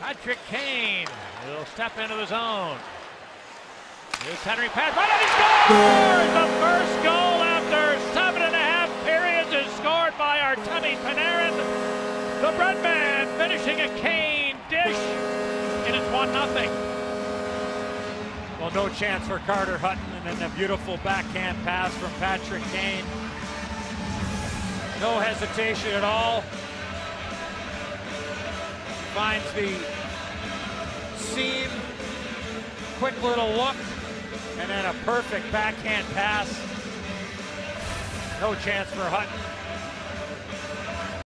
Patrick Kane will step into the zone. Here's Henry pass right and he scores! The first goal after seven and a half periods is scored by Artemi Panarin. The bread man finishing a Kane dish, and it's one nothing. Well, no chance for Carter Hutton, and then a beautiful backhand pass from Patrick Kane. No hesitation at all. Finds the seam, quick little look, and then a perfect backhand pass. No chance for Hutton.